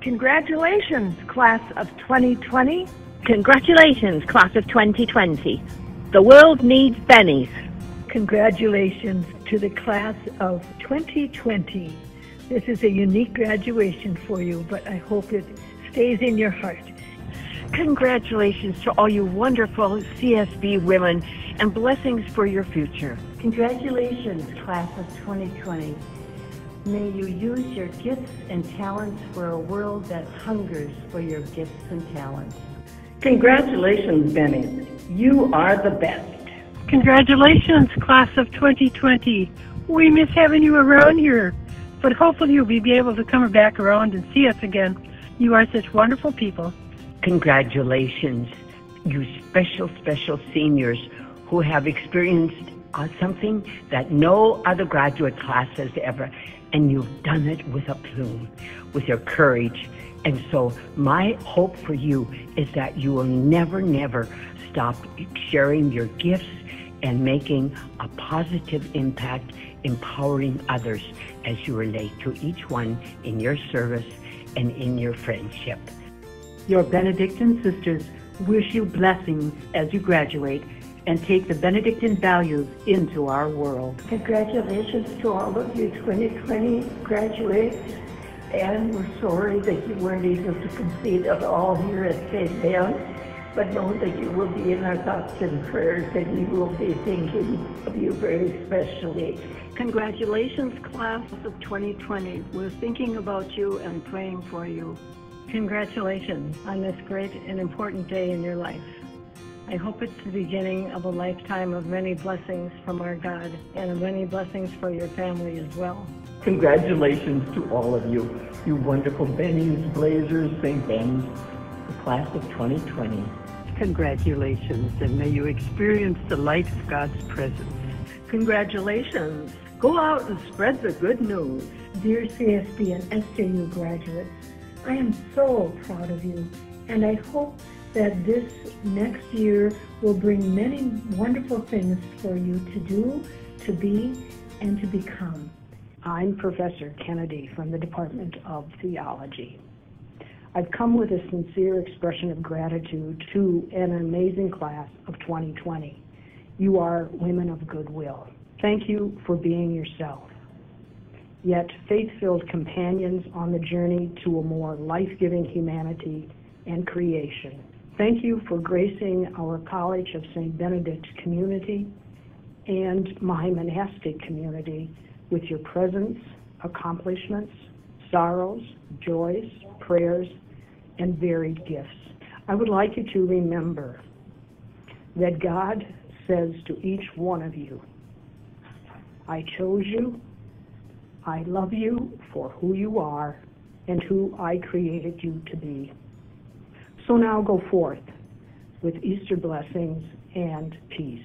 Congratulations, class of 2020. Congratulations, class of 2020. The world needs bennies. Congratulations to the class of 2020. This is a unique graduation for you, but I hope it stays in your heart. Congratulations to all you wonderful CSB women and blessings for your future. Congratulations, class of 2020. May you use your gifts and talents for a world that hungers for your gifts and talents. Congratulations, Benny. You are the best. Congratulations, class of 2020. We miss having you around here, but hopefully you'll be able to come back around and see us again. You are such wonderful people. Congratulations, you special, special seniors who have experienced uh, something that no other graduate class has ever, and you've done it with a plume, with your courage. And so my hope for you is that you will never, never stop sharing your gifts and making a positive impact, empowering others as you relate to each one in your service and in your friendship. Your Benedictine sisters wish you blessings as you graduate and take the Benedictine values into our world. Congratulations to all of you 2020 graduates. And we're sorry that you weren't able to complete it all here at St. Ben, but know that you will be in our thoughts and prayers and we will be thinking of you very specially. Congratulations, class of 2020. We're thinking about you and praying for you. Congratulations on this great and important day in your life. I hope it's the beginning of a lifetime of many blessings from our God and many blessings for your family as well. Congratulations to all of you, you wonderful Bennies, Blazers, St. Ben's, the class of 2020. Congratulations, and may you experience the light of God's presence. Congratulations. Go out and spread the good news. Dear CSB and SJU graduates, I am so proud of you, and I hope that this next year will bring many wonderful things for you to do, to be, and to become. I'm Professor Kennedy from the Department of Theology. I've come with a sincere expression of gratitude to an amazing class of 2020. You are women of goodwill. Thank you for being yourself yet faith-filled companions on the journey to a more life-giving humanity and creation. Thank you for gracing our College of St. Benedict community and my monastic community with your presence, accomplishments, sorrows, joys, prayers, and varied gifts. I would like you to remember that God says to each one of you, I chose you I love you for who you are and who I created you to be. So now go forth with Easter blessings and peace.